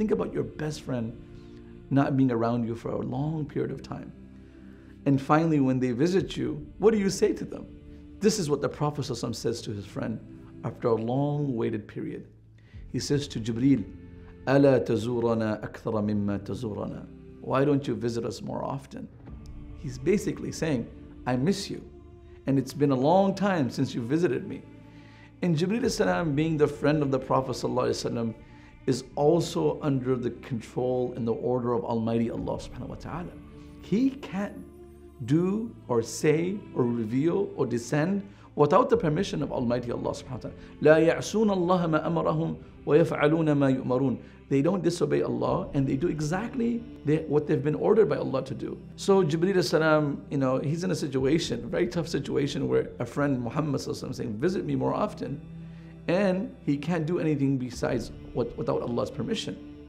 Think about your best friend not being around you for a long period of time. And finally, when they visit you, what do you say to them? This is what the Prophet ﷺ says to his friend after a long waited period. He says to Jibreel, ألا تزورنا أكثر مما تزورنا Why don't you visit us more often? He's basically saying, I miss you. And it's been a long time since you visited me. And Jibreel salam being the friend of the Prophet ﷺ, is also under the control and the order of Almighty Allah subhanahu wa ta'ala. He can't do or say or reveal or descend without the permission of Almighty Allah subhanahu wa ta'ala. لا يعصون الله ما أمرهم ويفعلون ما يؤمرون. They don't disobey Allah and they do exactly what they've been ordered by Allah to do. So Jibreel salam, you know, he's in a situation, a very tough situation where a friend Muhammad saying, visit me more often and he can't do anything besides what, without Allah's permission.